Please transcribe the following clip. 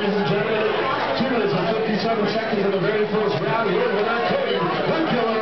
ladies and gentlemen. Two minutes and 57 seconds in the very first round. Your winner, Cody Winkler.